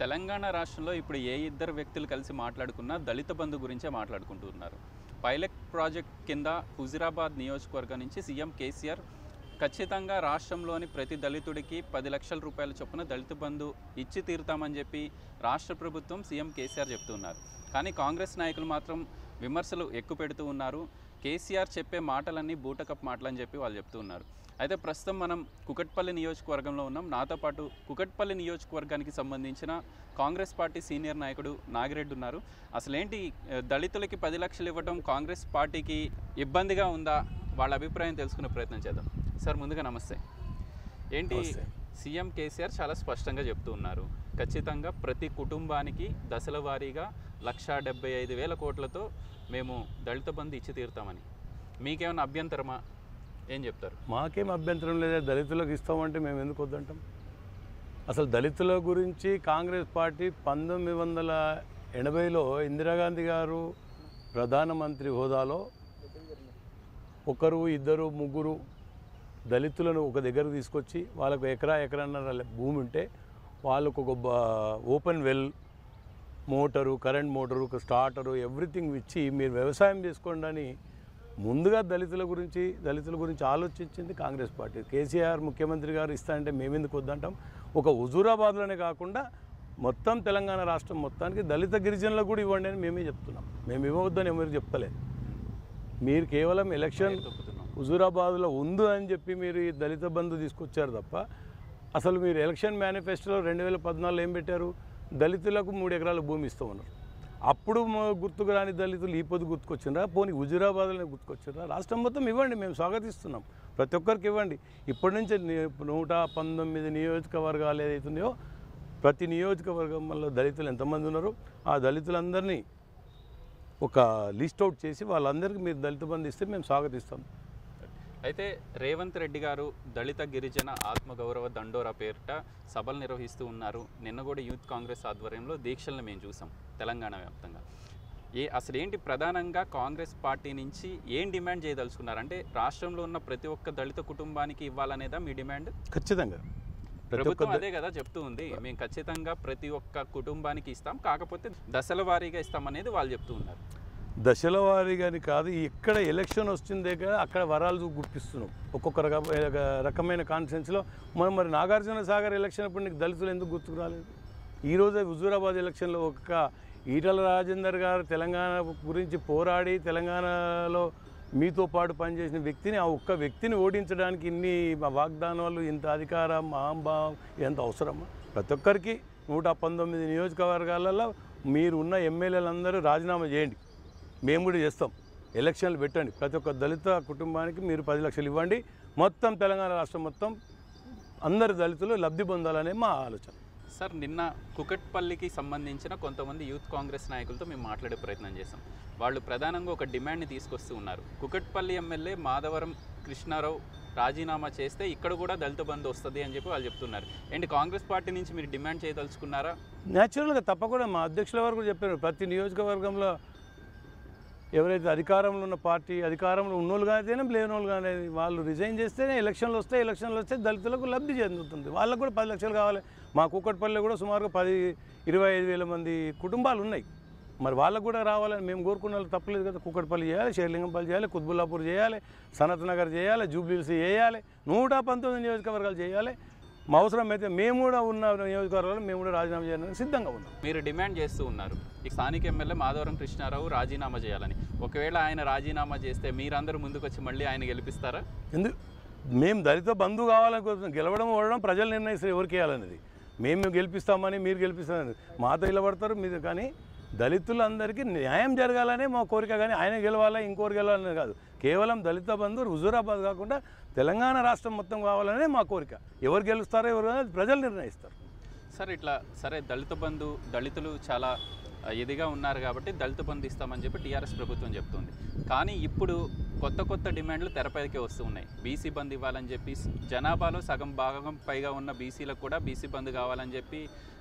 తెలంగాణ రాష్ట్రంలో ఇప్పుడు ఏ ఇద్దరు వ్యక్తులు కలిసి మాట్లాడుకున్నా దళిత బంధు గురించే మాట్లాడుకుంటున్నారు పైలట్ ప్రాజెక్ట్ కింద హుజురాబాద్ నియోజకవర్గం నుంచి సీఎం కేసీఆర్ ఖచ్చితంగా రాష్ట్రంలోని ప్రతి దళితుడికి పది లక్షల రూపాయల చొప్పున దళిత బంధు ఇచ్చి తీరుతామని చెప్పి రాష్ట్ర ప్రభుత్వం సీఎం కేసీఆర్ చెప్తున్నారు కానీ కాంగ్రెస్ నాయకులు మాత్రం విమర్శలు ఎక్కువ పెడుతూ ఉన్నారు. కేసీఆర్ చెప్పే మాటలన్నీ బూటకప్ మాటలని చెప్పి వాళ్ళు చెప్తూ ఉన్నారు. అయితే ప్రస్తుతం మనం కుకట్పల్లి నియోజకవర్గంలో ఉన్నాం. నాతో పాటు కుకట్పల్లి నియోజకవర్గానికి సంబంధించిన కాంగ్రెస్ పార్టీ సీనియర్ నాయకుడు నాగిరెడ్డి ఉన్నారు. అసలేంటి దళితులకి పది లక్షలు ఇవ్వడం కాంగ్రెస్ పార్టీకి ఇబ్బందిగా ఉందా వాళ్ళ అభిప్రాయం తెలుసుకునే ప్రయత్నం చేద్దాం. సార్ ముందుగా నమస్తే. ఏంటి. సీఎం కేసీఆర్ చాలా స్పష్టంగా చెప్తూ ఉన్నారు. ఖచ్చితంగా ప్రతి కుటుంబానికి దశల వారీగా లక్షా డెబ్బై ఐదు వేల కోట్లతో మేము దళిత బంధు ఇచ్చి తీరుతామని మీకేమైనా అభ్యంతరమా? ఏం చెప్తారు? మాకేం అభ్యంతరం లేదా దళితులకు ఇస్తామంటే మేము ఎందుకు వద్దంటాం? అసలు దళితుల గురించి కాంగ్రెస్ పార్టీ పంతొమ్మిది వందల ఎనభైలో ఇందిరాగాంధీ గారు ప్రధానమంత్రి హోదాలో ఒకరు ఇద్దరు ముగ్గురు దళితులను ఒక దగ్గర తీసుకొచ్చి వాళ్ళకు ఎకరా ఎకరన్నర భూమి ఉంటే వాళ్ళకు ఒక బ- open well motor current motor ఒక స్టార్టరు ఎవ్రీథింగ్ ఇచ్చి మీరు వ్యవసాయం చేసుకోండి అని ముందుగా దళితుల గురించి దళితుల గురించి ఆలోచించింది కాంగ్రెస్ పార్టీ. కేసీఆర్ ముఖ్యమంత్రి గారు ఇస్తా అంటే మేమెందుకు వద్దంటాం? ఒక హుజూరాబాద్లోనే కాకుండా మొత్తం తెలంగాణ రాష్ట్రం మొత్తానికి దళిత గిరిజనులకు కూడా ఇవ్వండి అని మేమే చెప్తున్నాం. మేము ఇవ్వవద్దని ఎవరు చెప్తలేదు మీరు కేవలం ఎలక్షన్ హుజూరాబాద్లో ఉంది అని చెప్పి మీరు ఈ దళిత బంధు తీసుకొచ్చారు తప్ప అసలు మీరు ఎలక్షన్ మేనిఫెస్టోలో రెండు వేల పద్నాలుగులో ఏం పెట్టారు? దళితులకు మూడు ఎకరాల భూమి ఇస్తామన్నారు. అప్పుడు గుర్తుకు రాని దళితులు ఈ పొద్దు గుర్తుకొచ్చినరా పోనీ హుజూరాబాద్లోనే గుర్తుకొచ్చినరా రాష్ట్రం మొత్తం ఇవ్వండి మేము స్వాగతిస్తున్నాం. ప్రతి ఒక్కరికి ఇవ్వండి. ఇప్పటి నుంచి నూట పంతొమ్మిది నియోజకవర్గాలు ఏదైతున్నాయో ప్రతి నియోజకవర్గంలో దళితులు ఎంతమంది ఉన్నారో ఆ దళితులందరినీ ఒక లిస్ట్ అవుట్ చేసి వాళ్ళందరికీ మీరు దళిత బంధు ఇస్తే మేము స్వాగతిస్తాం. అయితే రేవంత్ రెడ్డి గారు దళిత గిరిజన ఆత్మగౌరవ దండోరా పేరిట సభలు నిర్వహిస్తూ ఉన్నారు. నిన్న కూడా యూత్ కాంగ్రెస్ ఆధ్వర్యంలో దీక్షలను మేము చూసాం తెలంగాణ వ్యాప్తంగా. ఏ అసలు ఏంటి ప్రధానంగా కాంగ్రెస్ పార్టీ నుంచి ఏం డిమాండ్ చేయదలుచుకున్నారు? అంటే రాష్ట్రంలో ఉన్న ప్రతి ఒక్క దళిత కుటుంబానికి ఇవ్వాలనేదా మీ డిమాండ్? ఖచ్చితంగా. ప్రభుత్వం అదే కదా చెప్తూ ఉంది. మేము ఖచ్చితంగా ప్రతి ఒక్క కుటుంబానికి ఇస్తాం కాకపోతే దశల వారీగా ఇస్తామనేది వాళ్ళు చెప్తూ ఉన్నారు. దశల వారీగాని కాదు ఎక్కడ ఎలక్షన్ వచ్చిందే కదా అక్కడ వరాలు గుప్పిస్తున్నాం. ఒక్కొక్క రక రకమైన కాన్ఫరెన్స్లో మనం మరి నాగార్జున సాగర్ ఎలక్షన్ అప్పుడు నీకు దళితులు ఎందుకు గుర్తుకు రాలేదు? ఈరోజే హుజూరాబాద్ ఎలక్షన్లో ఒక్క ఈటల రాజేందర్ గారు తెలంగాణ గురించి పోరాడి తెలంగాణలో మీతో పాటు పనిచేసిన వ్యక్తిని ఆ ఒక్క వ్యక్తిని ఓడించడానికి ఇన్ని వాగ్దానాలు ఇంత అధికారం మహాంభావం ఎంత అవసరమా? ప్రతి ఒక్కరికి నూట పంతొమ్మిది నియోజకవర్గాలలో మీరు ఉన్న ఎమ్మెల్యేలందరూ రాజీనామా చేయండి. మేము కూడా చేస్తాం. ఎలక్షన్లు పెట్టండి. ప్రతి ఒక్క దళిత కుటుంబానికి మీరు పది లక్షలు ఇవ్వండి. మొత్తం తెలంగాణ రాష్ట్రం మొత్తం అందరు దళితులు లబ్ధి పొందాలనే మా ఆలోచన. సార్ నిన్న కుకట్పల్లికి సంబంధించిన కొంతమంది యూత్ కాంగ్రెస్ నాయకులతో మేము మాట్లాడే ప్రయత్నం చేశాం. వాళ్ళు ప్రధానంగా ఒక డిమాండ్ని తీసుకొస్తూ ఉన్నారు. కుకట్పల్లి ఎమ్మెల్యే మాధవరం కృష్ణారావు రాజీనామా చేస్తే ఇక్కడ కూడా దళిత బంధు వస్తుంది అని చెప్పి వాళ్ళు చెప్తున్నారు. ఏంటి కాంగ్రెస్ పార్టీ నుంచి మీరు డిమాండ్ చేయదలుచుకున్నారా? న్యాచురల్గా తప్పకుండా మా అధ్యక్షుల వారు కూడా చెప్పారు. ప్రతి నియోజకవర్గంలో ఎవరైతే అధికారంలో ఉన్న పార్టీ అధికారంలో ఉన్నోళ్ళు కానీ లేనోళ్ళు కానీ వాళ్ళు రిజైన్ చేస్తేనే ఎలక్షన్లు వస్తే ఎలక్షన్లు వస్తే దళితులకు లబ్ధి చెందుతుంది. వాళ్ళకు కూడా పది లక్షలు కావాలి. మా కూకట్పల్లిలో కూడా సుమారుగా పది ఇరవై ఐదు వేల మంది కుటుంబాలు ఉన్నాయి. మరి వాళ్ళకు కూడా రావాలని మేము కోరుకున్న వాళ్ళు తప్పలేదు కదా. కూకట్పల్లి చేయాలి షేర్లింగంపల్లి చేయాలి కుత్బుల్లాపూర్ చేయాలి సనత్ నగర్ చేయాలి జూబ్లీల్స్ చేయాలి నూట పంతొమ్మిది నియోజకవర్గాలు చేయాలి. మా అవసరం అయితే మేము కూడా ఉన్న నియోజకవర్గాలు మేము కూడా రాజీనామా చేయడానికి సిద్ధంగా ఉన్నాం. మీరు డిమాండ్ చేస్తూ ఉన్నారు. ఈ స్థానిక ఎమ్మెల్యే మాధవరం కృష్ణారావు రాజీనామా చేయాలని. ఒకవేళ ఆయన రాజీనామా చేస్తే మీరందరూ ముందుకొచ్చి మళ్ళీ ఆయన గెలిపిస్తారా? ఎందుకు మేము దళిత బంధువు కావాలనుకుంటున్నాం గెలవడం ఓడడం ప్రజలు నిర్ణయిస్తారు ఎవరికి వేయాలనేది. మేము గెలిపిస్తామని మీరు గెలిపిస్తామని మాతో నిలబడతారు మీరు కానీ దళితులందరికీ న్యాయం జరగాలనే మా కోరిక కానీ ఆయన గెలవాలా ఇంకోరు గెలవాలనే కాదు. కేవలం దళిత బంధు హుజూరాబాద్ కాకుండా తెలంగాణ రాష్ట్రం మొత్తం కావాలనే మా కోరిక. ఎవరు గెలుస్తారో ఎవరు ప్రజలు నిర్ణయిస్తారు. సరే ఇట్లా సరే దళిత బంధు దళితులు చాలా ఇదిగా ఉన్నారు కాబట్టి దళిత బంధు ఇస్తామని చెప్పి టీఆర్ఎస్ ప్రభుత్వం చెప్తుంది. కానీ ఇప్పుడు కొత్త కొత్త డిమాండ్లు తెరపైకి వస్తున్నాయి బీసీ బంద్ ఇవ్వాలని చెప్పి జనాభాలో సగం భాగం పైగా ఉన్న బీసీలకు కూడా బీసీ బంద్ కావాలని చెప్పి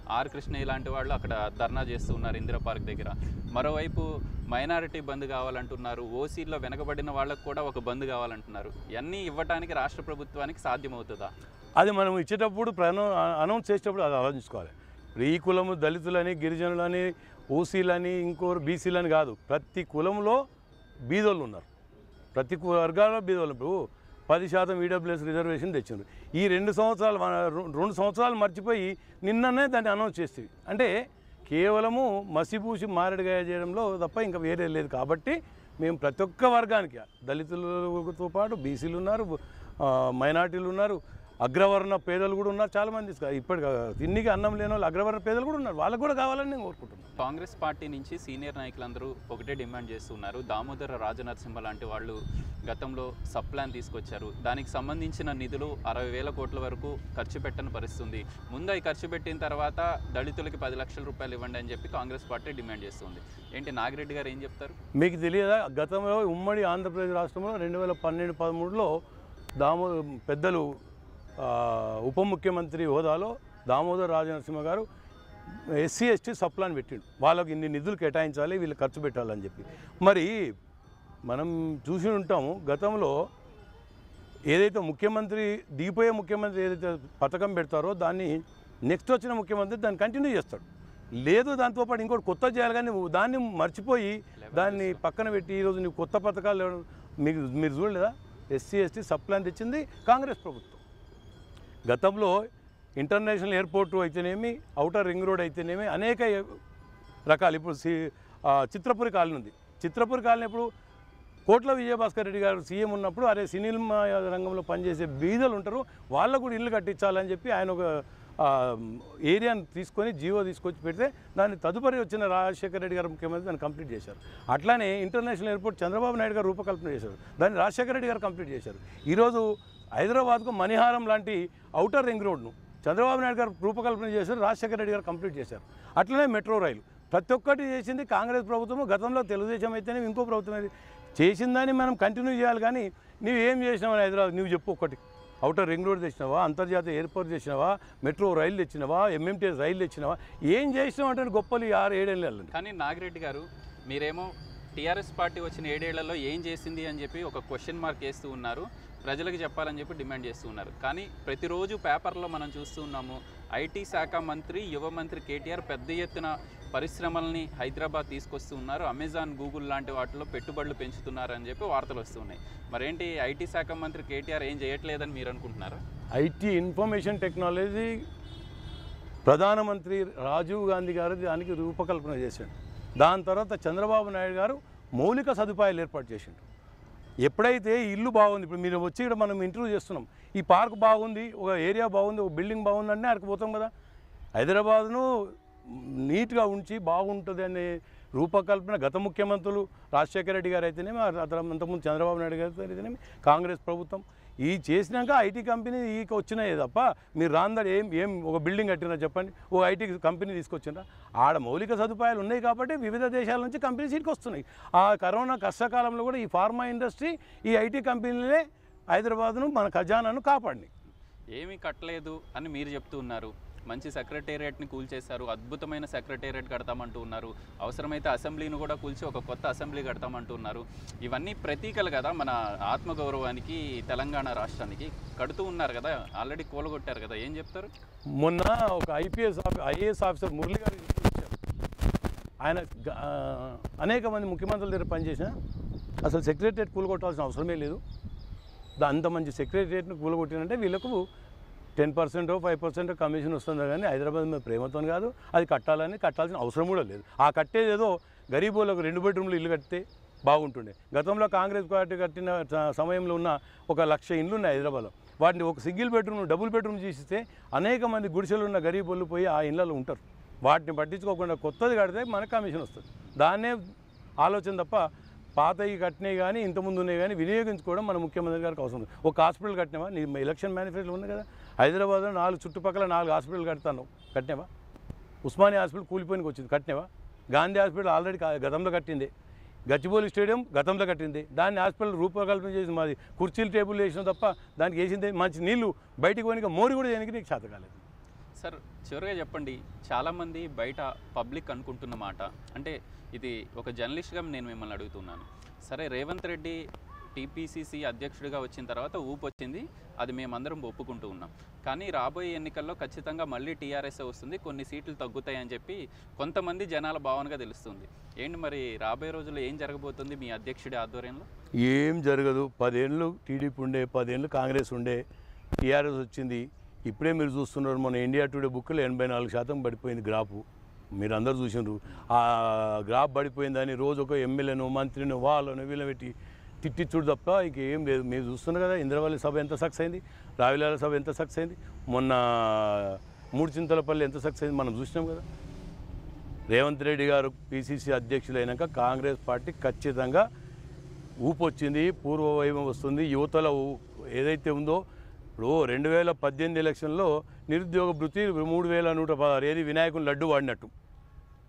ఆర్ కృష్ణ ఇలాంటి వాళ్ళు అక్కడ ధర్నా చేస్తున్నారు ఇందిరా పార్క్ దగ్గర. మరోవైపు మైనారిటీ బంద్ కావాలంటున్నారు. ఓసీలో వెనకబడిన వాళ్ళకు కూడా ఒక బంద్ కావాలంటున్నారు. ఇవన్నీ ఇవ్వడానికి రాష్ట్ర ప్రభుత్వానికి సాధ్యమవుతుందా? అది మనం ఇచ్చేటప్పుడు ప్రనౌ అనౌన్స్ చేసేటప్పుడు అది ఆలోచించుకోవాలి. ఈ కులము దళితులని గిరిజనులని ఓసీలని ఇంకోరు బీసీలని కాదు. ప్రతి కులంలో బీదోళ్ళు ఉన్నారు. ప్రతి కు- వర్గాల్లో బీదోళ్ళు. ఇప్పుడు పది శాతం ఈడబ్ల్యూఎస్ రిజర్వేషన్ తెచ్చిండ్రు ఈ రెండు సంవత్సరాలు రెండు సంవత్సరాలు మర్చిపోయి నిన్ననే దాన్ని అనౌన్స్ చేస్తుంది అంటే కేవలము మసిపూసి మారడిగా చేయడంలో తప్ప ఇంకా వేరే లేదు కాబట్టి మేము ప్రతి ఒక్క వర్గానికి దళితులతో పాటు బీసీలు ఉన్నారు మైనార్టీలు ఉన్నారు అగ్రవర్ణ పేదలు కూడా ఉన్నారు చాలామంది ఇప్పటి తిన్నికి అన్నం లేని వాళ్ళు అగ్రవర్ణ పేదలు కూడా ఉన్నారు. వాళ్ళకు కూడా కావాలని నేను కోరుకుంటున్నాను. కాంగ్రెస్ పార్టీ నుంచి సీనియర్ నాయకులందరూ ఒకటే డిమాండ్ చేస్తున్నారు. దామోదర రాజనరసింహ లాంటి వాళ్ళు గతంలో సబ్ ప్లాన్ తీసుకొచ్చారు. దానికి సంబంధించిన నిధులు అరవై వేల కోట్ల వరకు ఖర్చు పెట్టని పరిస్థితుంది. ముందు అవి ఖర్చు పెట్టిన తర్వాత దళితులకి పది లక్షల రూపాయలు ఇవ్వండి అని చెప్పి కాంగ్రెస్ పార్టీ డిమాండ్ చేస్తుంది. ఏంటి నాగిరెడ్డి గారు ఏం చెప్తారు? మీకు తెలియదా గతంలో ఉమ్మడి ఆంధ్రప్రదేశ్ రాష్ట్రంలో రెండు వేల పన్నెండు పదమూడులో దామో పెద్దలు ఉప ముఖ్యమంత్రి హోదాలో దామోదర్ రాజనరసింహ గారు ఎస్సీ ఎస్టీ సప్లాన్ పెట్టిండు. వాళ్ళకి ఇన్ని నిధులు కేటాయించాలి వీళ్ళు ఖర్చు పెట్టాలని చెప్పి. మరి మనం చూసి ఉంటాము గతంలో ఏదైతే ముఖ్యమంత్రి దిగిపోయే ముఖ్యమంత్రి ఏదైతే పథకం పెడతారో దాన్ని నెక్స్ట్ వచ్చిన ముఖ్యమంత్రి దాన్ని కంటిన్యూ చేస్తాడు. లేదు దాంతోపాటు ఇంకోటి కొత్త చేయాలి కానీ నువ్వు దాన్ని మర్చిపోయి దాన్ని పక్కన పెట్టి ఈరోజు నీవు కొత్త పథకాలు మీకు మీరు చూడలేదా? ఎస్సీ ఎస్టీ సప్లాన్ తెచ్చింది కాంగ్రెస్ ప్రభుత్వం. గతంలో ఇంటర్నేషనల్ ఎయిర్పోర్ట్ అయితేనేమి అవుటర్ రింగ్ రోడ్ అయితేనేమి అనేక రకాలు. ఇప్పుడు చిత్రపురి కాలనీ ఉంది. చిత్రపురి కాలనీ ఇప్పుడు కోట్ల విజయభాస్కర్ రెడ్డి గారు సీఎం ఉన్నప్పుడు అరే సినిమా రంగంలో పనిచేసే బీదలు ఉంటారు వాళ్ళకు కూడా ఇల్లు కట్టించాలని చెప్పి ఆయన ఒక ఏరియాను తీసుకొని జీవో తీసుకొచ్చి పెడితే దాన్ని తదుపరి వచ్చిన రాజశేఖర రెడ్డి గారు ముఖ్యమంత్రి దాన్ని కంప్లీట్ చేశారు. అట్లానే ఇంటర్నేషనల్ ఎయిర్పోర్ట్ చంద్రబాబు నాయుడు గారు రూపకల్పన చేశారు. దాన్ని రాజశేఖర రెడ్డి గారు కంప్లీట్ చేశారు. ఈరోజు హైదరాబాద్కు మణిహారం లాంటి ఔటర్ రింగ్ రోడ్ను చంద్రబాబు నాయుడు గారు రూపకల్పన చేశారు రాజశేఖర రెడ్డి గారు కంప్లీట్ చేశారు. అట్లనే మెట్రో రైలు. ప్రతి ఒక్కటి చేసింది కాంగ్రెస్ ప్రభుత్వం గతంలో తెలుగుదేశం అయితేనే ఇంకో ప్రభుత్వం అయితే చేసిందని మనం కంటిన్యూ చేయాలి కానీ నువ్వు ఏం చేసినావు హైదరాబాద్? నువ్వు చెప్పు ఒక్కటి. అవుటర్ రింగ్ రోడ్ తెచ్చినావా? అంతర్జాతీయ ఎయిర్పోర్ట్ తెచ్చినావా? మెట్రో రైలు తెచ్చినావా? ఎంఎంటీఎస్ రైలు తెచ్చినావా? ఏం చేసినావు అంటే గొప్పలు ఆరు ఏడేళ్ళు కానీ నాగిరెడ్డి గారు మీరేమో టీఆర్ఎస్ పార్టీ వచ్చిన ఏడేళ్ళలో ఏం చేసింది అని చెప్పి ఒక క్వశ్చన్ మార్క్ వేస్తూ ఉన్నారు. ప్రజలకు చెప్పాలని చెప్పి డిమాండ్ చేస్తూ ఉన్నారు. కానీ ప్రతిరోజు పేపర్లో మనం చూస్తూ ఉన్నాము ఐటీ శాఖ మంత్రి యువ మంత్రి కేటీఆర్ పెద్ద ఎత్తున పరిశ్రమల్ని హైదరాబాద్ తీసుకొస్తూ ఉన్నారు. అమెజాన్ గూగుల్ లాంటి వాటిలో పెట్టుబడులు పెంచుతున్నారు అని చెప్పి వార్తలు వస్తున్నాయి. మరేంటి ఐటీ శాఖ మంత్రి కేటీఆర్ ఏం చేయట్లేదని మీరు అనుకుంటున్నారు? ఐటీ ఇన్ఫర్మేషన్ టెక్నాలజీ ప్రధానమంత్రి రాజీవ్ గాంధీ గారు దానికి రూపకల్పన చేశాడు. దాని తర్వాత చంద్రబాబు నాయుడు గారు మౌలిక సదుపాయాలు ఏర్పాటు చేసిండు. ఎప్పుడైతే ఇల్లు బాగుంది ఇప్పుడు మీరు వచ్చి ఇక్కడ మనం ఇంటర్వ్యూ చేస్తున్నాం ఈ పార్క్ బాగుంది ఒక ఏరియా బాగుంది ఒక బిల్డింగ్ బాగుందంటే అక్కడికి పోతాం కదా. హైదరాబాద్ను నీట్గా ఉంచి బాగుంటుంది అనే రూపకల్పన గత ముఖ్యమంత్రులు రాజశేఖర రెడ్డి గారు అయితేనేమి అతను అంతకుముందు చంద్రబాబు నాయుడు గారు అయితేనేమి కాంగ్రెస్ ప్రభుత్వం. ఈ చేసినాక ఐటీ కంపెనీ ఈ వచ్చినాయి తప్ప మీరు రాందరు ఏం ఏం ఒక బిల్డింగ్ కట్టినా చెప్పండి ఓ ఐటీ కంపెనీ తీసుకొచ్చినా ఆడ మౌలిక సదుపాయాలు ఉన్నాయి కాబట్టి వివిధ దేశాల నుంచి కంపెనీస్ ఇక్కడికి వస్తున్నాయి. ఆ కరోనా కష్టకాలంలో కూడా ఈ ఫార్మా ఇండస్ట్రీ ఈ ఐటీ కంపెనీలే హైదరాబాద్ను మన ఖజానాను కాపాడినాయి. ఏమీ కట్టలేదు అని మీరు చెప్తూ ఉన్నారు. మంచి సెక్రటేరియట్ని కూల్చేశారు అద్భుతమైన సెక్రటేరియట్ కడతామంటూ ఉన్నారు. అవసరమైతే అసెంబ్లీని కూడా కూల్చి ఒక కొత్త అసెంబ్లీ కడతామంటూ ఉన్నారు. ఇవన్నీ ప్రతీకలు కదా మన ఆత్మగౌరవానికి తెలంగాణ రాష్ట్రానికి కడుతూ ఉన్నారు కదా ఆల్రెడీ కూలగొట్టారు కదా ఏం చెప్తారు? మొన్న ఒక ఐపీఎస్ ఐఏఎస్ ఆఫీసర్ మురళి గారు ఆయన అనేక మంది ముఖ్యమంత్రుల దగ్గర పనిచేసిన అసలు సెక్రటరియట్ కూలగొట్టాల్సిన అవసరమే లేదు. అంత మంచి సెక్రటరియట్ని కూలగొట్టినంటే వీళ్ళకు ten percent five percent commission వస్తుందో కానీ హైదరాబాద్ మీద ప్రేమతో కాదు అది కట్టాలని కట్టాల్సిన అవసరం కూడా లేదు. ఆ కట్టేది ఏదో గరీబులకు రెండు బెడ్రూమ్లు ఇల్లు కడితే బాగుంటుండే. గతంలో కాంగ్రెస్ పార్టీ కట్టిన సమయంలో ఉన్న ఒక లక్ష ఇండ్లు ఉన్నాయి హైదరాబాద్లో. వాటిని ఒక సింగిల్ బెడ్రూమ్ డబుల్ బెడ్రూమ్ చేసిస్తే అనేక మంది గుడిసెలు ఉన్న గరీబులు పోయి ఆ ఇళ్ళలో ఉంటారు. వాటిని పట్టించుకోకుండా కొత్తది కడితే మనకు కమిషన్ వస్తుంది. దాన్నే ఆలోచన తప్ప పాతవి కట్టినవి కానీ ఇంతకుముందు ఉన్నాయి కానీ వినియోగించుకోవడం మన ముఖ్యమంత్రి గారికి అవసరం ఉంది. ఒక హాస్పిటల్ కట్టినావా? నీ ఎలక్షన్ మేనిఫెస్టో ఉంది కదా. హైదరాబాద్లో నాలుగు చుట్టుపక్కల నాలుగు హాస్పిటల్ కడతాను. కట్టినావా? ఉస్మానియా హాస్పిటల్ కూలిపోయినకి వచ్చింది. కట్టినావా? గాంధీ హాస్పిటల్ ఆల్రెడీ గతంలో కట్టింది. గచ్చిబౌలి స్టేడియం గతంలో కట్టింది. దాన్ని హాస్పిటల్ రూపకల్పన చేసి మాది కుర్చీలు టేబుల్ వేసిన తప్ప దానికి వేసింది మంచి నీళ్ళు బయటికి పోయిన మోరి కూడా చేయడానికి నీకు చేత కాలేదు. సార్ చివరిగా చెప్పండి. చాలామంది బయట పబ్లిక్ అనుకుంటున్న మాట. అంటే ఇది ఒక జర్నలిస్ట్గా నేను మిమ్మల్ని అడుగుతున్నాను. సరే రేవంత్ రెడ్డి టీపీసీసీ అధ్యక్షుడిగా వచ్చిన తర్వాత ఊపు వచ్చింది అది మేమందరం ఒప్పుకుంటూ ఉన్నాం. కానీ రాబోయే ఎన్నికల్లో ఖచ్చితంగా మళ్ళీ టీఆర్ఎస్ వస్తుంది. కొన్ని సీట్లు తగ్గుతాయని చెప్పి కొంతమంది జనాల భావనగా తెలుస్తుంది. ఏంటి మరి రాబోయే రోజుల్లో ఏం జరగబోతుంది మీ అధ్యక్షుడి ఆధ్వర్యంలో? ఏం జరగదు. పదేళ్ళు టీడీపీ ఉండే పదేళ్ళు కాంగ్రెస్ ఉండే టీఆర్ఎస్ వచ్చింది. ఇప్పుడే మీరు చూస్తున్నారు మన ఇండియా టుడే బుక్లో ఎనభై నాలుగు శాతం పడిపోయింది గ్రాపు మీరు అందరు చూసినారు. ఆ గ్రాఫ్ పడిపోయిందని రోజు ఒక ఎమ్మెల్యేను మంత్రిని వాళ్ళను వీళ్ళని పెట్టి తిట్టిచ్చుడు తప్ప ఇంకేం లేదు. మీరు చూస్తున్నారు కదా ఇంద్రవల్లి సభ ఎంత సక్సెస్ అయింది రావిలాల సభ ఎంత సక్సెస్ అయింది మొన్న మూడు చింతలపల్లి ఎంత సక్సెస్ అయింది మనం చూసినాం కదా. రేవంత్ రెడ్డి గారు పిసిసి అధ్యక్షులైనాక కాంగ్రెస్ పార్టీ ఖచ్చితంగా ఊపు వచ్చింది పూర్వవైభవం వస్తుంది. యువతల ఏదైతే ఉందో ఇప్పుడు రెండు వేల పద్దెనిమిది ఎలక్షన్లో నిరుద్యోగ భృతి మూడు వేల నూట పదహారు ఏది వినాయకుని లడ్డు వాడినట్టు.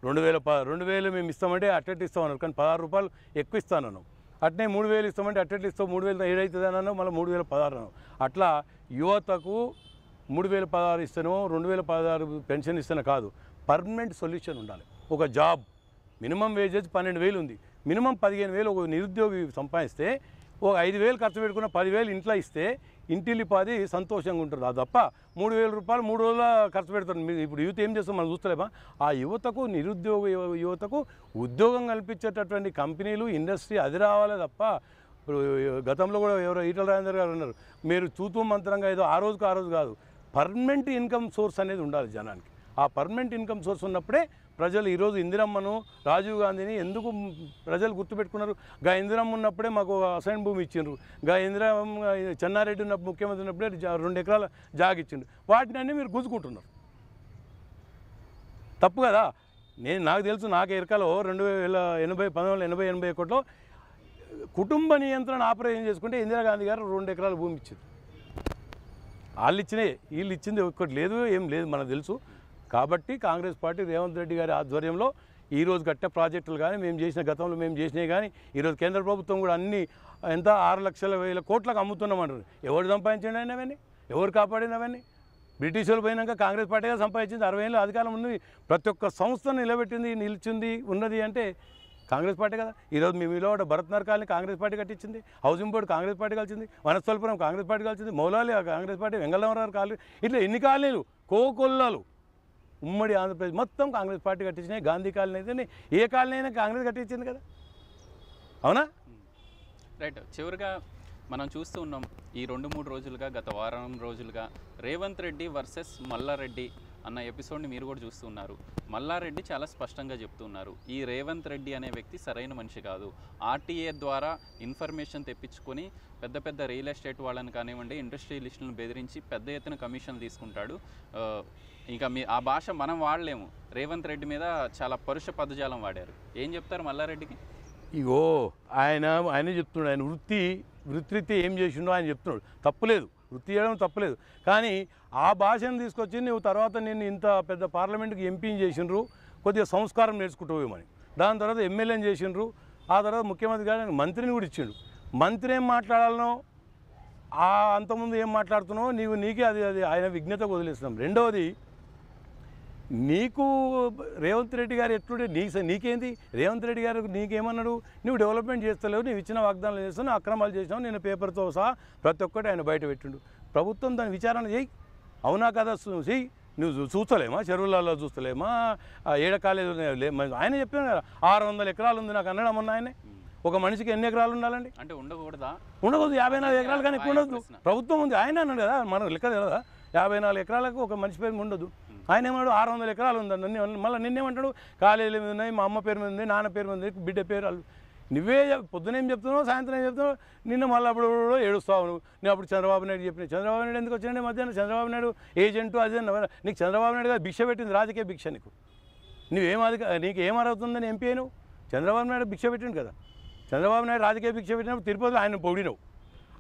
రెండు వేల ప రెండు వేలు మేము ఇస్తామంటే అట్టట్టు ఇస్తామన్నారు కానీ పదహారు రూపాయలు ఎక్కువ ఇస్తానన్నాం. అట్నే మూడు వేలు ఇస్తామంటే అట్టెట్ ఇస్తాం మూడు వేలు ఏడైతుంది అన్నాను మళ్ళీ మూడు వేల పదహారు అన్నావు. అట్లా యువతకు మూడు వేల పదహారు ఇస్తానో రెండు వేల పదహారు పెన్షన్ ఇస్తాను కాదు పర్మనెంట్ సొల్యూషన్ ఉండాలి. ఒక జాబ్ మినిమం వేజెస్ పన్నెండు వేలు ఉంది. మినిమం పదిహేను వేలు ఒక నిరుద్యోగి సంపాదిస్తే ఒక ఐదు వేలు ఖర్చు పెట్టుకున్న పదివేలు ఇంట్లో ఇస్తే ఇంటిల్లిపాది సంతోషంగా ఉంటుంది అది తప్ప మూడు వేల రూపాయలు మూడు రోజుల ఖర్చు పెడతారు. ఇప్పుడు యూత్ ఏం చేస్తాం మనం చూస్తలేమా? ఆ యువతకు నిరుద్యోగ యువతకు ఉద్యోగం కల్పించేటటువంటి కంపెనీలు ఇండస్ట్రీ అది రావాలే తప్ప ఇప్పుడు గతంలో కూడా ఎవరో ఈటల రాజేందర్ గారు ఉన్నారు మీరు చూతూ మంత్రంగా ఏదో ఆ రోజుకు ఆ రోజు కాదు. పర్మనెంట్ ఇన్కమ్ సోర్స్ అనేది ఉండాలి జనానికి. ఆ పర్మనెంట్ ఇన్కమ్ సోర్స్ ఉన్నప్పుడే ప్రజలు ఈరోజు ఇందిరమ్మను రాజీవ్ గాంధీని ఎందుకు ప్రజలు గుర్తుపెట్టుకున్నారు? గా ఇందిరమ్మ ఉన్నప్పుడే మాకు అసైన్ భూమి ఇచ్చిండ్రు. గా ఇందిరమ్మ చెన్నారెడ్డి ఉన్నప్పుడు ముఖ్యమంత్రి ఉన్నప్పుడే జా- రెండు ఎకరాల జాగ ఇచ్చిండ్రు. వాటిని అన్నీ మీరు గుంజుకుంటున్నారు తప్పు కదా? నేను నాకు తెలుసు నాకు ఎరకలో రెండు వేల ఎనభై పంతొమ్మిది వందల ఎనభై ఎనభై ఒకటిలో కుటుంబ నియంత్రణ ఆపరేషన్ చేసుకుంటే ఇందిరాగాంధీ గారు రెండు ఎకరాల భూమి ఇచ్చింది వాళ్ళు ఇచ్చినాయి వీళ్ళు ఇచ్చింది ఒక్కటి లేదు ఏం లేదు మనకు తెలుసు. కాబట్టి కాంగ్రెస్ పార్టీ రేవంత్ రెడ్డి గారి ఆధ్వర్యంలో ఈరోజు కట్టే ప్రాజెక్టులు కానీ మేము చేసిన గతంలో మేము చేసినవి కానీ ఈరోజు కేంద్ర ప్రభుత్వం కూడా అన్ని ఎంత ఆరు లక్షల వేల కోట్లకు అమ్ముతున్నామంటారు. ఎవరు సంపాదించండి ఆయన అవన్నీ? ఎవరు కాపాడిన అవన్నీ? బ్రిటిష్ వాళ్ళు పోయినాక కాంగ్రెస్ పార్టీగా సంపాదించింది అరవై ఏళ్ళు అధికారం ఉంది. ప్రతి ఒక్క సంస్థను నిలబెట్టింది నిలిచింది ఉన్నది అంటే కాంగ్రెస్ పార్టీ కదా. ఈరోజు మీ మీలో భరత్ నరకాలని కాంగ్రెస్ పార్టీ కట్టించింది హౌసింగ్ బోర్డు కాంగ్రెస్ పార్టీ కలిసింది వనస్థలపురం కాంగ్రెస్ పార్టీ కలిసింది మౌలాలి కాంగ్రెస్ పార్టీ వెంగళరావు కాలనీ. ఇట్లా ఎన్ని కాలనీలు? కోకొల్లాలు ఉమ్మడి ఆంధ్రప్రదేశ్ మొత్తం కాంగ్రెస్ పార్టీ కట్టించినాయి గాంధీ కాలనీ అయితే ఏ కాలనీ అయినా కాంగ్రెస్ కట్టించింది కదా. అవునా? రైట్ చివరిగా మనం చూస్తూ ఉన్నాం ఈ రెండు మూడు రోజులుగా గత వారం రోజులుగా రేవంత్ రెడ్డి వర్సెస్ మల్లారెడ్డి అన్న ఎపిసోడ్ని మీరు కూడా చూస్తున్నారు మల్లారెడ్డి చాలా స్పష్టంగా చెప్తున్నారు. ఈ రేవంత్ రెడ్డి అనే వ్యక్తి సరైన మనిషి కాదు. ఆర్టీఏ ద్వారా ఇన్ఫర్మేషన్ తెప్పించుకొని పెద్ద పెద్ద రియల్ ఎస్టేట్ వాళ్ళని కానివ్వండి ఇండస్ట్రియలిస్టులను బెదిరించి పెద్ద ఎత్తున కమిషన్ తీసుకుంటాడు. ఇంకా మీ ఆ భాష మనం వాడలేము. రేవంత్ రెడ్డి మీద చాలా పరుష పదజాలం వాడారు. ఏం చెప్తారు మల్లారెడ్డికి? ఇగో ఆయన ఆయన చెప్తున్నాడు. ఆయన వృత్తి వృత్తి ఏం చేసిండో ఆయన చెప్తున్నాడు. తప్పులేదు వృత్తి చేయడం తప్పలేదు. కానీ ఆ భాషను తీసుకొచ్చి నువ్వు తర్వాత నేను ఇంత పెద్ద పార్లమెంట్కి ఎంపీని చేసిండ్రు కొద్దిగా సంస్కారం నేర్చుకుంటావేమని దాని తర్వాత ఎమ్మెల్యేని చేసిండ్రు ఆ తర్వాత ముఖ్యమంత్రి గారు మంత్రిని కూడా ఇచ్చిండు మంత్రి ఏం మాట్లాడాలనో ఆ అంతకుముందు ఏం మాట్లాడుతున్నావో నీవు నీకే అది అది ఆయన విజ్ఞతకు వదిలేస్తున్నాం. రెండవది నీకు రేవంత్ రెడ్డి గారు ఎట్లుంటే నీ నీకేంది? రేవంత్ రెడ్డి గారు నీకేమన్నాడు? నువ్వు డెవలప్మెంట్ చేస్తలేవు నువ్వు ఇచ్చిన వాగ్దానాలు చేస్తావు అక్రమాలు చేసినావు నేను పేపర్తో సహా ప్రతి ఒక్కటి ఆయన బయట పెట్టిండు. ప్రభుత్వం దాని విచారణ చేయి అవునా కదా చెయ్యి. నువ్వు చూస్తలేమా? చెరువులలో చూస్తలేమా? ఏడ కాలేజ్ లే మరి ఆయన చెప్పాను కదా ఆరు వందల ఎకరాలు ఉంది నాకు అన్నాడు మొన్న ఆయనే. ఒక మనిషికి ఎన్ని ఎకరాలు ఉండాలండి? అంటే ఉండకూడదా? ఉండకూడదు యాభై నాలుగు ఎకరాలు కానీ ఎక్కువ ఉండదు. ప్రభుత్వం ఉంది ఆయన అన్నాడు కదా మనం లెక్క కదా యాభై నాలుగు ఎకరాలకు ఒక మనిషి పేరు ఉండదు. ఆయన ఏమన్నాడు? ఆరు వందల ఎకరాలు ఉందండి నన్ను మళ్ళీ నిన్నేమంటాడు? కాలేజీల మీద ఉన్నాయి మా అమ్మ పేరు మీద ఉంది నాన్న పేరు మీద ఉంది బిడ్డ పేరు వాళ్ళు నువ్వే చెప్- పొద్దునేం చెప్తున్నావు? సాయంత్రం ఏం చెప్తున్నావు? నిన్న మళ్ళీ అప్పుడు ఏడుస్తావు నువ్వు. నేను అప్పుడు చంద్రబాబు నాయుడు చెప్పిన చంద్రబాబు నాయుడు ఎందుకు వచ్చినండి మధ్యాహ్నం చంద్రబాబు నాయుడు ఏజెంటు అదే నీకు చంద్రబాబు నాయుడు గారు భిక్ష పెట్టింది రాజకీయ భిక్ష నీకు. నువ్వేం అధిక నీకు ఏం అర్హతుందని ఎంపీ అయినావు? చంద్రబాబు నాయుడు భిక్ష పెట్టిండు కదా. చంద్రబాబు నాయుడు రాజకీయ భిక్ష పెట్టినప్పుడు తిరుపతిలో ఆయన పొగిడినవు.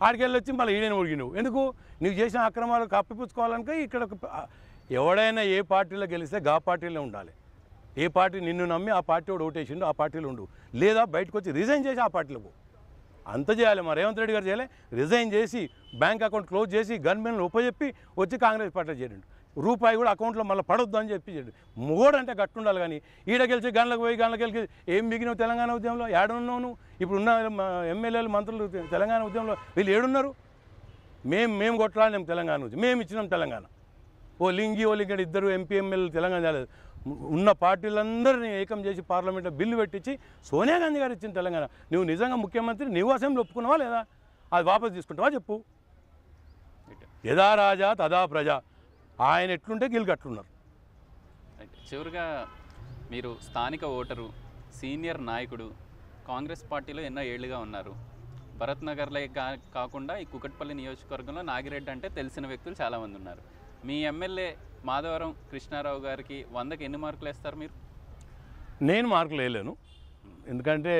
ఆడికెళ్ళి వచ్చి మళ్ళీ ఈయన ఒడిగినవు. ఎందుకు? నువ్వు చేసిన అక్రమాలు కప్పిపుచ్చుకోవాలనుక ఇక్కడ ఎవడైనా ఏ పార్టీలో గెలిస్తే గా పార్టీలో ఉండాలి. ఏ పార్టీ నిన్ను నమ్మి ఆ పార్టీ వాడు ఓటేసిండు ఆ పార్టీలో ఉండు. లేదా బయటకు వచ్చి రిజైన్ చేసి ఆ పార్టీలో పో. అంత చేయాలి మా రేవంత్ రెడ్డి గారు చేయాలి. రిజైన్ చేసి బ్యాంక్ అకౌంట్ క్లోజ్ చేసి గన్మెన్లు ఉపజెప్పి వచ్చి కాంగ్రెస్ పార్టీలో చేరిండు. రూపాయి కూడా అకౌంట్లో మళ్ళీ పడొద్దు అని చెప్పి మొగోడు అంటే గట్టుండాలి కానీ ఈడ గెలిచి గంటలకు పోయి గంటలకు గెలిచి ఏం మిగిలిన తెలంగాణ ఉద్యమంలో? ఏడున్నాను ఇప్పుడు ఉన్న ఎమ్మెల్యేలు మంత్రులు తెలంగాణ ఉద్యమంలో వీళ్ళు ఏడున్నారు? మేము మేము కొట్లాడినాం తెలంగాణ నుంచి మేము ఇచ్చినాం తెలంగాణ. ఓ లింగి ఓ లింగి ఇద్దరు ఎంపీ ఎమ్మెల్యేలు తెలంగాణ తేలేదు ఉన్న పార్టీలందరినీ ఏకం చేసి పార్లమెంట్లో బిల్లు పెట్టించి సోనియా గాంధీ గారు ఇచ్చిన తెలంగాణ. నువ్వు నిజంగా ముఖ్యమంత్రి నువ్వు అసెంబ్లీ ఒప్పుకున్నావా లేదా? అది వాపసు తీసుకుంటావా చెప్పు. రైట్ యథా రాజా తదా ప్రజ. ఆయన ఎట్లుంటే వీళ్ళు అట్లున్నారు చివరిగా మీరు స్థానిక ఓటరు సీనియర్ నాయకుడు కాంగ్రెస్ పార్టీలో ఎన్నో ఏళ్ళుగా ఉన్నారు. భరత్ నగర్లో కా కాకుండా ఈ కుకట్పల్లి నియోజకవర్గంలో నాగిరెడ్డి అంటే తెలిసిన వ్యక్తులు చాలామంది ఉన్నారు. మీ ఎమ్మెల్యే మాధవరం కృష్ణారావు గారికి వందకి ఎన్ని మార్కులు వేస్తారు మీరు? నేను మార్కులు వేయలేను. ఎందుకంటే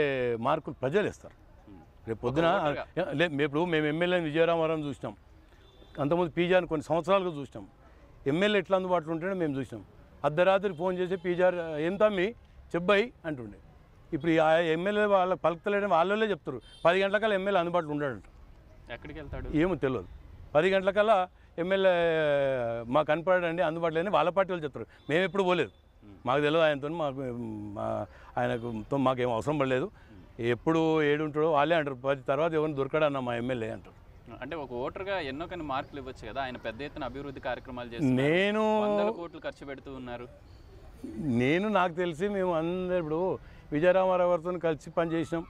మార్కులు ప్రజలు ఇస్తారు రేపు పొద్దున ఇప్పుడు మేము ఎమ్మెల్యే విజయరామారావు చూసినాం. అంతకుముందు పీజాని కొన్ని సంవత్సరాలుగా చూసినాం. ఎమ్మెల్యే ఎట్లా అందుబాటులో ఉంటుండే మేము చూసినాం. అర్ధరాత్రి ఫోన్ చేసి పీజార్ ఏం తమ్మి? చెప్పాయి అంటుండే. ఇప్పుడు ఈ ఆ ఎమ్మెల్యే వాళ్ళ పలుకుతలేని వాళ్ళే చెప్తారు. పది గంటలకల్లా ఎమ్మెల్యే అందుబాటులో ఉండడంట. ఎక్కడికి వెళ్తాడు? ఏమో తెలియదు పది గంటలకల్లా ఎమ్మెల్యే మాకు కనపడండి అందుబాటులో లేని వాళ్ళ పార్టీ వాళ్ళు చెప్తారు. మేము ఎప్పుడు పోలేదు. మాకు తెలియదు ఆయనతో మాకు మా ఆయనకు తో మాకేం అవసరం పడలేదు. ఎప్పుడు ఏడుంటాడో వాళ్ళే అంటారు. పది తర్వాత ఎవరిని దొరకడన్న మా ఎమ్మెల్యే అంటారు. అంటే ఒక ఓటర్గా ఎన్నో కొన్ని మార్కులు ఇవ్వచ్చు కదా. ఆయన పెద్ద ఎత్తున అభివృద్ధి కార్యక్రమాలు చేస్తున్నారు. నేను కోట్లు ఖర్చు పెడుతూ ఉన్నారు. నేను నాకు తెలిసి మేము అందరు ఇప్పుడు విజయరామారావు గారితో కలిసి పనిచేసినాం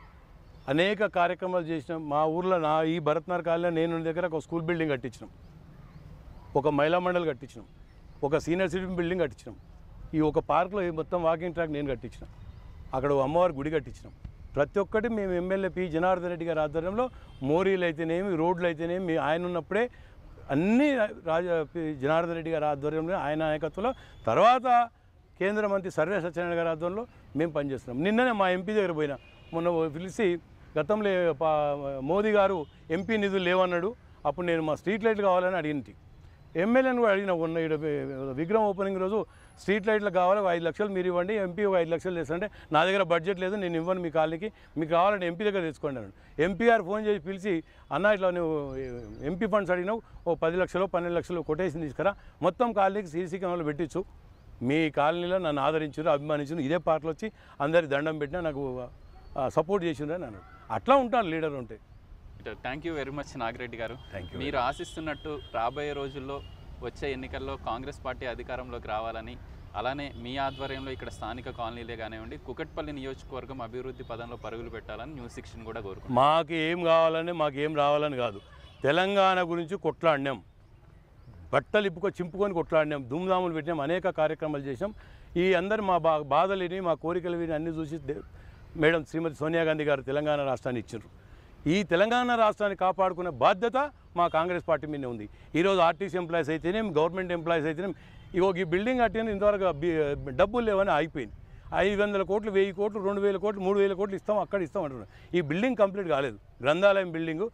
అనేక కార్యక్రమాలు చేసినాం. మా ఊర్లో నా ఈ భరత్నగర్ కాలనీ నేను దగ్గర ఒక స్కూల్ బిల్డింగ్ కట్టించినాం. ఒక మహిళా మండలి కట్టించినాం. ఒక సీనియర్ సిటిజన్ బిల్డింగ్ కట్టించినాం. ఈ ఒక పార్క్లో మొత్తం వాకింగ్ ట్రాక్ నేను కట్టించినాం. అక్కడ అమ్మవారి గుడి కట్టించినాం. ప్రతి ఒక్కటి మేము ఎమ్మెల్యే పి. జనార్దన్ రెడ్డి గారి ఆధ్వర్యంలో మోరీలు అయితేనేమి రోడ్లు అయితేనేమి ఆయన ఉన్నప్పుడే అన్నీ రాజ జనార్దన్ రెడ్డి గారి ఆధ్వర్యంలో ఆయన నాయకత్వంలో తర్వాత కేంద్ర మంత్రి సర్వే సత్యనారాయణ గారి ఆధ్వర్యంలో మేము పనిచేస్తున్నాం. నిన్ననే మా ఎంపీ దగ్గర పోయినా. మొన్న పిలిచి గతంలో మోదీ గారు ఎంపీ నిధులు లేవన్నాడు. అప్పుడు నేను మా స్ట్రీట్ లైట్లు కావాలని అడిగింటి. ఎమ్మెల్యేని కూడా అడిగిన ఉన్న ఈడ విగ్రహం ఓపెనింగ్ రోజు స్ట్రీట్ లైట్లు కావాలి ఐదు లక్షలు మీరు ఇవ్వండి ఎంపీ ఐదు లక్షలు చేస్తుంటే నా దగ్గర బడ్జెట్ లేదు నేను ఇవ్వను మీ కాలనీకి మీకు కావాలంటే ఎంపీ దగ్గర తెచ్చుకోండి అన్నాడు. ఎంపీఆర్ ఫోన్ చేసి పిలిచి అన్న ఇట్లా నువ్వు ఎంపీ ఫండ్స్ అడిగినావు ఓ పది లక్షలు పన్నెండు లక్షలు కొటేషన్ తీసుకురా మొత్తం కాలనీకి సీసీ కెమెరాలు పెట్టించు. మీ కాలనీలో నన్ను ఆదరించారు అభిమానించారు ఇదే పార్టీలో వచ్చి అందరి దండం పెట్టినా నాకు సపోర్ట్ చేసిండ్రు అని అన్నాడు. అట్లా ఉంటాను లీడర్ ఉంటే. Thank you very much Nagireddy garu. మీరు ఆశిస్తున్నట్టు రాబోయే రోజుల్లో వచ్చే ఎన్నికల్లో కాంగ్రెస్ పార్టీ అధికారంలోకి రావాలని అలానే మీ ఆధ్వర్యంలో ఇక్కడ స్థానిక కాలనీలే కానివ్వండి కుకట్పల్లి నియోజకవర్గం అభివృద్ధి పదంలో పరుగులు పెట్టాలని న్యూస్ సిక్స్ని కూడా కోరుకుంటున్నాను మాకు ఏం కావాలని మాకు ఏం రావాలని కాదు. తెలంగాణ గురించి కొట్లాడినాం. బట్టలు ఇప్పుకో చింపుకొని కొట్లాడినాం. ధూమ్ధాములు పెట్టినాం. అనేక కార్యక్రమాలు చేసాం ఈ అందరు మా బా బాధలు విని మా కోరికలు విని అన్ని చూసి మేడం శ్రీమతి సోనియా గాంధీ గారు తెలంగాణ రాష్ట్రాన్ని ఇచ్చారు ఈ తెలంగాణ రాష్ట్రాన్ని కాపాడుకునే బాధ్యత మా కాంగ్రెస్ పార్టీ మీదనే ఉంది. ఈరోజు ఆర్టీసీ ఎంప్లాయీస్ అయితేనేం గవర్నమెంట్ ఎంప్లాయీస్ అయితేనేం ఇగో ఈ బిల్డింగ్ కట్టిన ఇంతవరకు డబ్బులు లేవని ఆగిపోయింది. ఐదు వందల కోట్లు వెయ్యి కోట్లు రెండు వేల కోట్లు మూడు వేల కోట్లు ఇస్తాం అక్కడ ఇస్తాం అంటున్నారు. ఈ బిల్డింగ్ కంప్లీట్ కాలేదు. గ్రంథాలయం building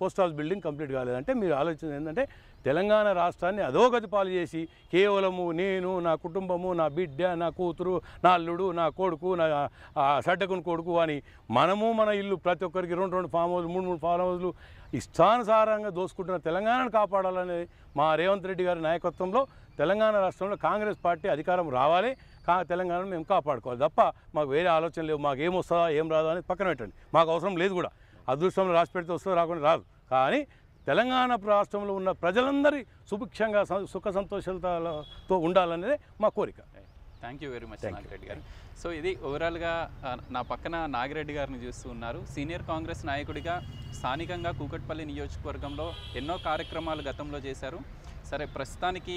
post house building complete కాలేదంటే మీరు ఆలోచన ఏంటంటే తెలంగాణ రాష్ట్రాన్ని అధోగతి పాలు చేసి కేవలము నేను నా కుటుంబము నా బిడ్డ నా కూతురు నా అల్లుడు నా కొడుకు నా సడ్డకుని కొడుకు అని మనము మన ఇల్లు ప్రతి ఒక్కరికి రెండు రెండు ఫామ్ హౌస్ మూడు మూడు ఫామ్ హౌస్లు ఇష్టానుసారంగా దోసుకుంటున్న తెలంగాణను కాపాడాలనేది మా రేవంత్ రెడ్డి గారి నాయకత్వంలో తెలంగాణ రాష్ట్రంలో కాంగ్రెస్ పార్టీ అధికారం రావాలి. కా తెలంగాణను మేము కాపాడుకోవాలి. తప్ప మాకు వేరే ఆలోచన లేవు. మాకు ఏం వస్తుందా ఏం రాదా అనేది పక్కన పెట్టండి. మాకు అవసరం లేదు కూడా. అదృష్టంలో రాసి పెడితే వస్తుందో రాకుండా రాదు. కానీ తెలంగాణ రాష్ట్రంలో ఉన్న ప్రజలందరి సుభిక్షంగా సుఖ సంతోషాలతో ఉండాలనేదే మా కోరిక. Thank you very much Nagireddy garu. So ఇది ఓవరాల్గా నా పక్కన నాగిరెడ్డి గారిని చూస్తూ ఉన్నారు. సీనియర్ కాంగ్రెస్ నాయకుడిగా స్థానికంగా కూకట్పల్లి నియోజకవర్గంలో ఎన్నో కార్యక్రమాలు గతంలో చేశారు. సరే ప్రస్తుతానికి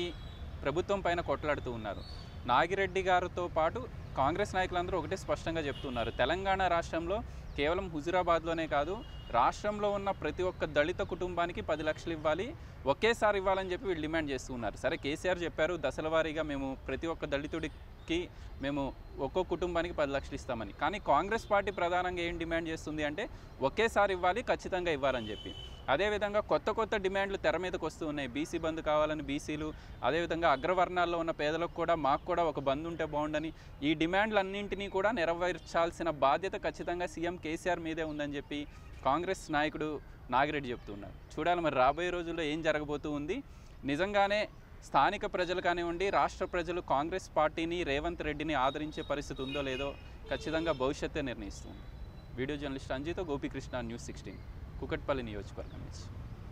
ప్రభుత్వం పైన కొట్లాడుతూ ఉన్నారు. నాగిరెడ్డి గారితో పాటు కాంగ్రెస్ నాయకులందరూ ఒకటే స్పష్టంగా చెప్తున్నారు. తెలంగాణ రాష్ట్రంలో కేవలం హుజురాబాద్లోనే కాదు రాష్ట్రంలో ఉన్న ప్రతి ఒక్క దళిత కుటుంబానికి పది లక్షలు ఇవ్వాలి ఒకేసారి ఇవ్వాలని చెప్పి వీళ్ళు డిమాండ్ చేస్తున్నారు సరే కేసీఆర్ చెప్పారు దశల వారీగా మేము ప్రతి ఒక్క దళితుడి కి మేము ఒక్కో కుటుంబానికి పది లక్షలు ఇస్తామని. కానీ కాంగ్రెస్ పార్టీ ప్రధానంగా ఏం డిమాండ్ చేస్తుంది అంటే ఒకేసారి ఇవ్వాలి ఖచ్చితంగా ఇవ్వాలని చెప్పి. అదేవిధంగా కొత్త కొత్త డిమాండ్లు తెర మీదకి వస్తూ ఉన్నాయి. బీసీ బంద్ కావాలని బీసీలు అదేవిధంగా అగ్రవర్ణాల్లో ఉన్న పేదలకు కూడా మాకు కూడా ఒక బంద్ ఉంటే బాగుండని ఈ డిమాండ్లన్నింటినీ కూడా నెరవేర్చాల్సిన బాధ్యత ఖచ్చితంగా సీఎం కేసీఆర్ మీదే ఉందని చెప్పి కాంగ్రెస్ నాయకుడు నాగిరెడ్డి చెప్తున్నారు. చూడాలి మరి రాబోయే రోజుల్లో ఏం జరగబోతూ ఉంది. నిజంగానే స్థానిక ప్రజలు కానివ్వండి రాష్ట్ర ప్రజలు కాంగ్రెస్ పార్టీని రేవంత్ రెడ్డిని ఆదరించే పరిస్థితి ఉందో లేదో ఖచ్చితంగా భవిష్యత్తే నిర్ణయిస్తుంది. వీడియో జర్నలిస్ట్ అంజితో గోపికృష్ణ న్యూస్ సిక్స్టీన్ కుకట్పల్లి నియోజకవర్గం నుంచి.